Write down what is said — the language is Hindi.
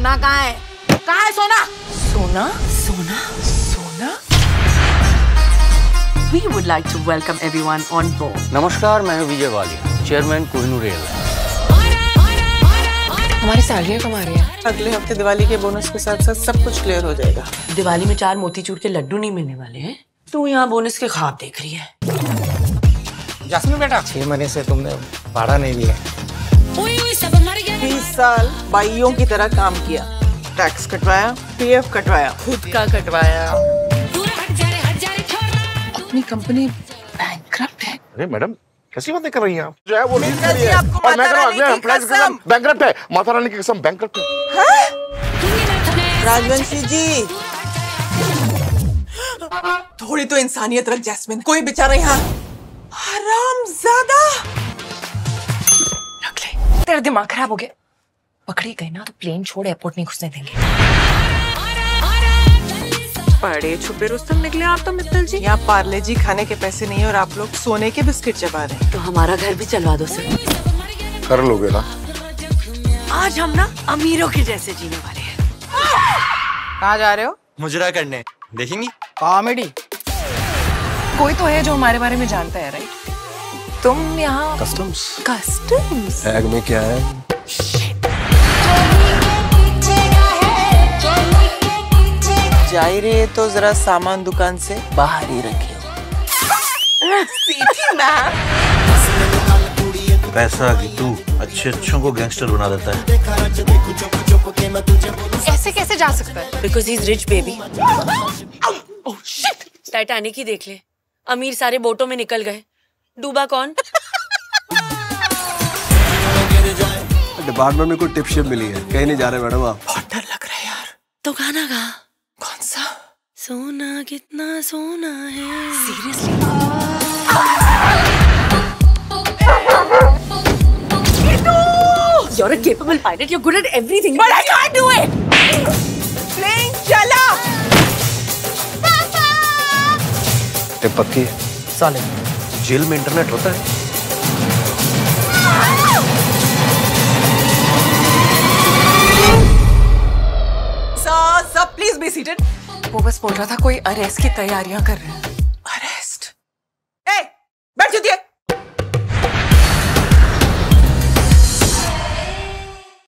सोना कहाँ है? कहाँ है सोना? सोना? सोना? सोना? We would like to welcome everyone on board. नमस्कार मैं हूँ विजय वालिया चेयरमैन कोहिनूर एयरलाइन हमारी सैलरी कमा रहे हैं? अगले हफ़्ते दिवाली के बोनस के साथ साथ सब कुछ क्लियर हो जाएगा। दिवाली में चार मोतीचूर के लड्डू नहीं मिलने वाले हैं। तू यहाँ बोनस के ख्वाब देख रही है। जासमीन बेटा छह महीने से तुमने भाड़ा नहीं बीस साल बाइयों की तरह काम किया। टैक्स कटवाया पीएफ कटवाया। खुद का कटवाया। अपनी कंपनी बैंकक्रप्ट है। अरे मैडम कैसी बातें कर रही हैं आप? जो है वो लीज के लिए है। और मैं कह रहा हूँ कसम। बैंकरप्ट है। माता रानी की कसम बैंकरप्ट है। राजवंशी जी। थोड़ी तो इंसानियत रख जैस्मिन। कोई बेचारा यहाँ हराम ज़्यादा रख ले। तेरा दिमाग खराब हो गया। पकड़ी गई ना तो प्लेन छोड़ एयरपोर्ट नहीं घुसने देंगे। बड़े छुपे रुस्तम निकले आप तो मित्तल जी। यहाँ पार्ले जी खाने के पैसे नहीं और आप लोग सोने के बिस्किट चबा रहे हैं। तो हमारा घर भी चलवा दो सर। कर लोगे ना। आज हम ना अमीरों के जैसे जीने वाले हैं। कहाँ जा रहे हो? मुजरा करने। देखेंगी? कॉमेडी। कोई तो है जो हमारे बारे में जानता है राइट तुम यहाँ कस्टम्स कस्टम्स बैग में क्या है? रहे तो जरा सामान दुकान से बाहर ही रखे पैसा कि तू अच्छे अच्छों को गैंगस्टर बना देता है। ऐसे कैसे जा सकता है? Because he is rich baby Titanic ही देख ले। अमीर सारे बोटों में निकल गए। डूबा कौन? डिपार्टमेंट में कोई टिप शिप मिली है। कहीं नहीं जा रहे मैडम आप। बहुत डर लग रहा है यार। तो गाना गा। सोना कितना सोना है seriously You're a capable pilot. You're good at everything. But I can't do it! Plane चला टिप पक्की सॉलिड जेल में इंटरनेट होता है वो बस बोल रहा था कोई अरेस्ट की तैयारियाँ कर रहे हैं।